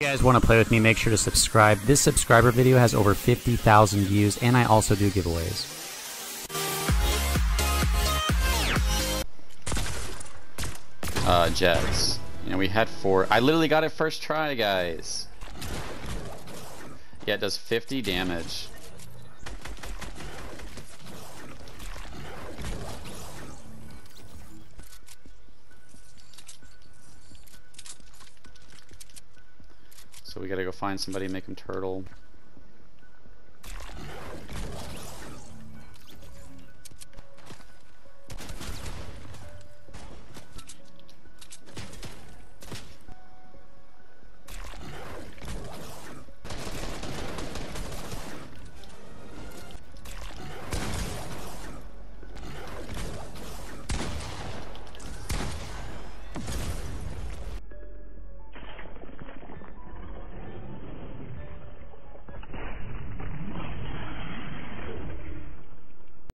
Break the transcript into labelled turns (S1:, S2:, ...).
S1: you guys want to play with me, make sure to subscribe. This subscriber video has over 50,000 views, and I also do giveaways.
S2: Uh, Jets. You know, we had four. I literally got it first try, guys. Yeah, it does 50 damage. So we gotta go find somebody and make him turtle.